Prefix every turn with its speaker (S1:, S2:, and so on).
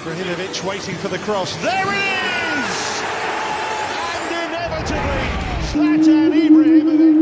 S1: Ibrahimovic waiting for the cross. There it is! And inevitably, Zlatan Ibrahimovic